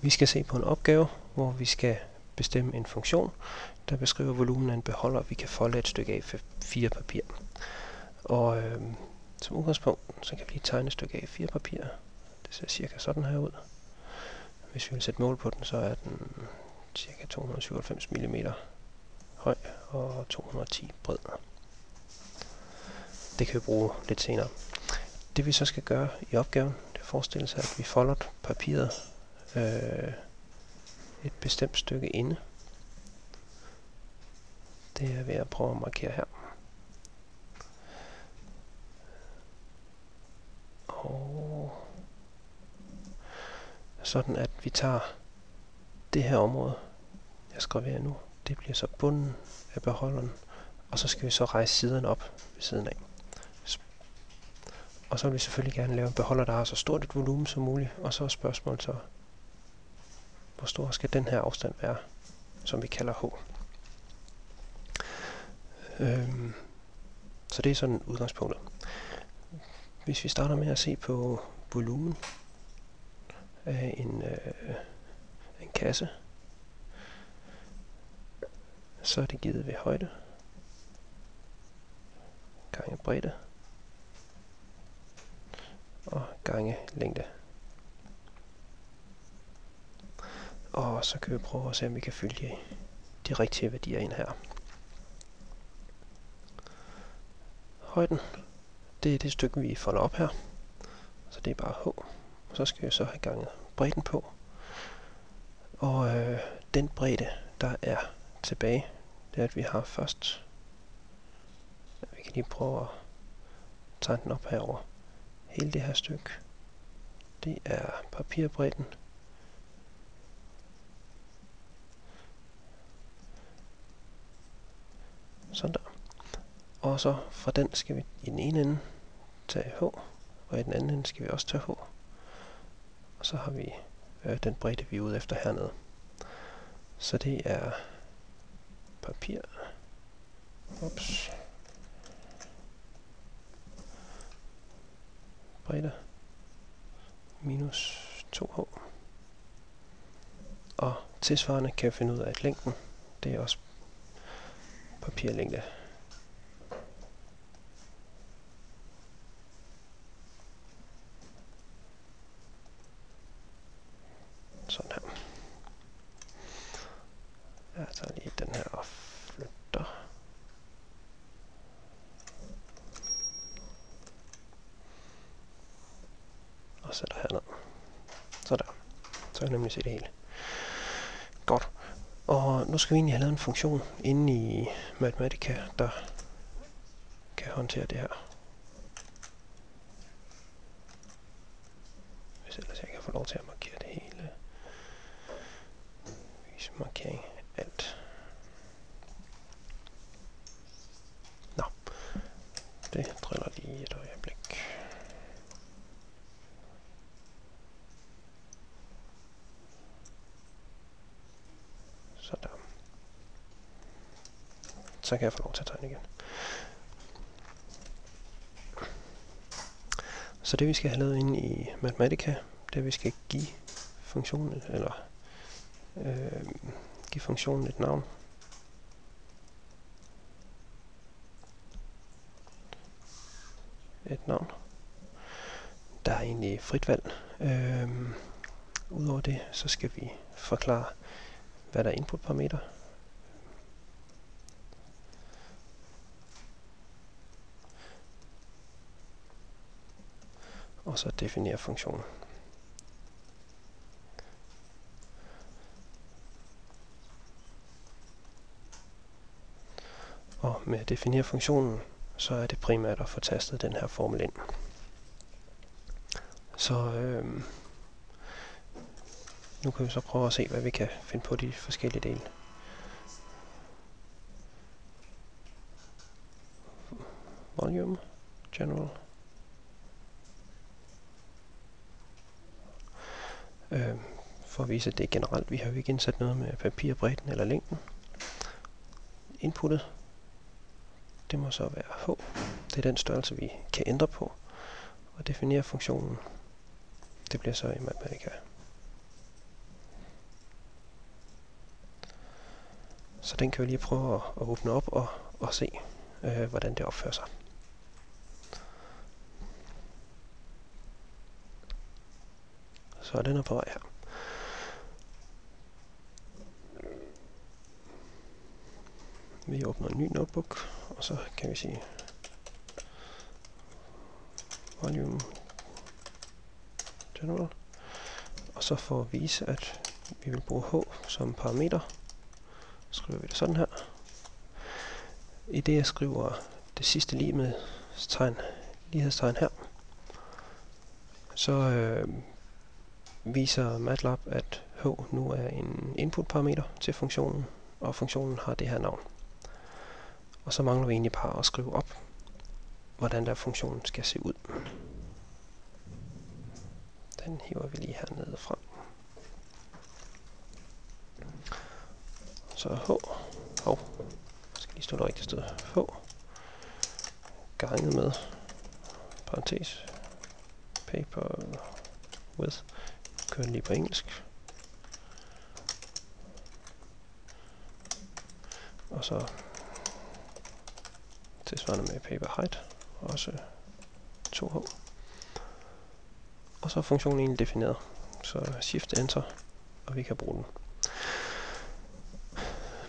Vi skal se på en opgave, hvor vi skal bestemme en funktion, der beskriver volumen af en beholder, vi kan folde et stykke A4 papir. Og øh, som udgangspunkt, så kan vi lige tegne et stykke A4 papir. Det ser cirka sådan her ud. Hvis vi vil sætte mål på den, så er den cirka 297 mm høj og 210 bred. Det kan vi bruge lidt senere. Det vi så skal gøre i opgaven, det forestiller sig, at vi folder papiret øh, et bestemt stykke inde. Det er ved at prøve at markere her. Og sådan at vi tager det her område, jeg skriver nu, det bliver så bunden af beholderen, og så skal vi så rejse siden op ved siden af. Og så vil vi selvfølgelig gerne lave en beholder, der har så stort et volumen som muligt, og så er spørgsmålet så, hvor stor skal den her afstand være, som vi kalder H. Øhm, så det er sådan udgangspunktet. Hvis vi starter med at se på volumen af en, øh, en kasse, så er det givet ved højde gange bredde og gange længde. Og så kan vi prøve at se, om vi kan fylde de rigtige værdier ind her. Højden, det er det stykke, vi folder op her. Så det er bare H. Og så skal vi så have ganget bredden på. Og øh, den bredde, der er tilbage, det er, at vi har først... Vi kan lige prøve at tegne den op herover. Hele det her stykke, det er papirbredden. Sådan der. Og så fra den skal vi i den ene ende tage H, og i den anden ende skal vi også tage H. Og så har vi øh, den bredde, vi er ude efter hernede. Så det er papir. Ups. Bredde. Minus 2H. Og tilsvarende kan vi finde ud af, at længden, det er også papirlængde. Sådan her. Jeg tager lige den her og flytter. Og sætter herned. Sådan. Så kan jeg nemlig se det hele. Godt. Og nu skal vi egentlig have lavet en funktion inde i Mathematica, der kan håndtere det her. Hvis ellers jeg kan få lov til at markere det hele. Vis markering alt. Nå, det driller lige et øjeblik. Sådan. Så kan jeg få lov til at tegne igen. Så det vi skal have lavet inde i Mathematica, det er, at vi skal give funktionen, eller øh, give funktionen et navn. Et navn. Der er egentlig frit valg. Øhm, Udover det, så skal vi forklare, hvad der er inputparameter. Og så definere funktionen. Og med at definere funktionen, så er det primært at få tastet den her formel ind. Så øh, nu kan vi så prøve at se, hvad vi kan finde på de forskellige dele. Volume, general. Øh, for at vise, at det er generelt. Vi har jo ikke indsat noget med papirbredden eller længden. Inputtet, det må så være h. Det er den størrelse, vi kan ændre på og definere funktionen. Det bliver så i Mathematica. Så den kan vi lige prøve at, at åbne op og, og se, øh, hvordan det opfører sig. Så den er på vej her. Vi åbner en ny notebook, og så kan vi sige volume general. Og så for at vise, at vi vil bruge h som parameter, skriver vi det sådan her. I det jeg skriver det sidste lige med tegn, lighedstegn her, så øh, viser MATLAB, at h nu er en input parameter til funktionen, og funktionen har det her navn. Og så mangler vi egentlig bare at skrive op, hvordan der funktionen skal se ud. Den hiver vi lige hernede frem. Så H. Hov. Jeg skal lige stå det rigtige sted. H. Ganget med. Parentes. Paper with. Kører lige på engelsk. Og så tilsvarende med paper height. Også 2H. Og så er funktionen egentlig defineret. Så shift enter, og vi kan bruge den.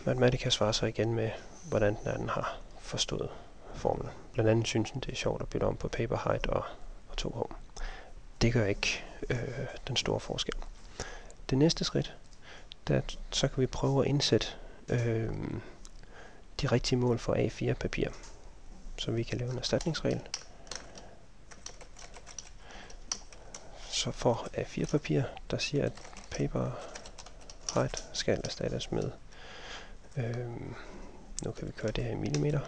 Matematica svarer så igen med, hvordan den anden har forstået formlen. Blandt andet synes den, det er sjovt at bytte om på paper height og, og 2H. Det gør ikke øh, den store forskel. Det næste skridt, der, så kan vi prøve at indsætte øh, de rigtige mål for A4-papir. Så vi kan lave en erstatningsregel. Så for A4-papir, der siger, at paper height skal erstattes med Øhm, nu kan vi køre det her i millimeter.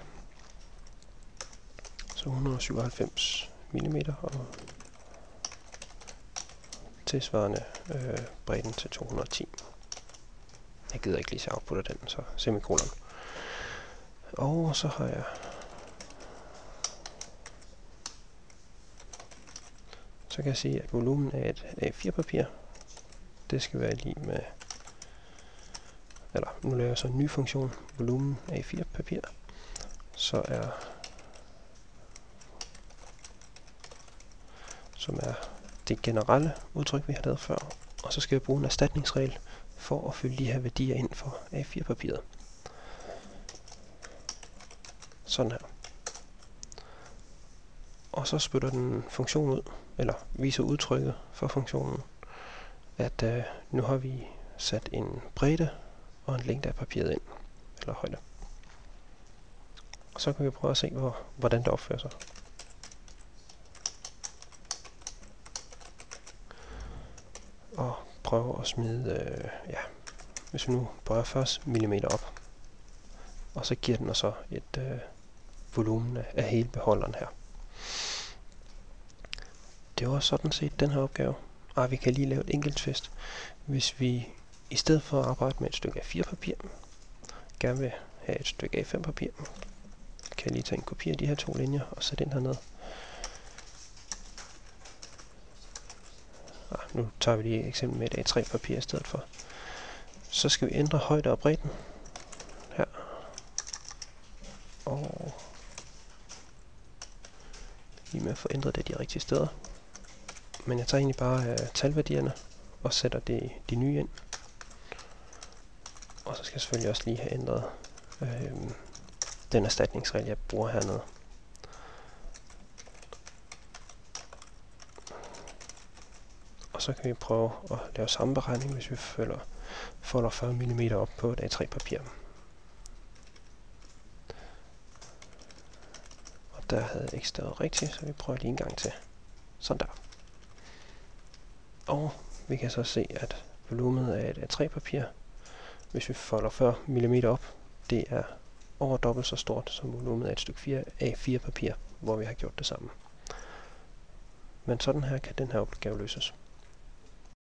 Så 197 mm og tilsvarende øh, bredden til 210. Jeg gider ikke lige se output af den, så semikolon. Og så har jeg så kan jeg sige, at volumen af et A4-papir, det skal være lige med eller nu laver jeg så en ny funktion, volumen A4 papir, så er som er det generelle udtryk, vi har lavet før. Og så skal jeg bruge en erstatningsregel for at fylde de her værdier ind for A4-papiret. Sådan her. Og så spytter den funktion ud, eller viser udtrykket for funktionen, at øh, nu har vi sat en bredde og en længde af papiret ind, eller højde. Og så kan vi prøve at se, hvor, hvordan det opfører sig. Og prøve at smide, øh, ja, hvis vi nu bøjer først millimeter op, og så giver den os så et øh, volumen af hele beholderen her. Det var sådan set den her opgave. Og vi kan lige lave et enkelt twist. Hvis vi i stedet for at arbejde med et stykke A4-papir, gerne vil have et stykke A5-papir, kan jeg lige tage en kopi af de her to linjer og sætte ind hernede. Ah, nu tager vi lige et eksempel med et A3-papir i stedet for. Så skal vi ændre højde og bredden her. Og lige med at få ændret det de rigtige steder. Men jeg tager egentlig bare øh, talværdierne og sætter det, de nye ind. Og så skal jeg selvfølgelig også lige have ændret øh, den erstatningsregel, jeg bruger hernede. Og så kan vi prøve at lave samme beregning, hvis vi følger, folder 40 mm op på et A3-papir. Og der havde jeg ikke stadig rigtigt, så vi prøver lige en gang til. Sådan der. Og vi kan så se, at volumet af et A3-papir hvis vi folder 40 mm op, det er over dobbelt så stort som volumet af et stykke A4 papir, hvor vi har gjort det samme. Men sådan her kan den her opgave løses.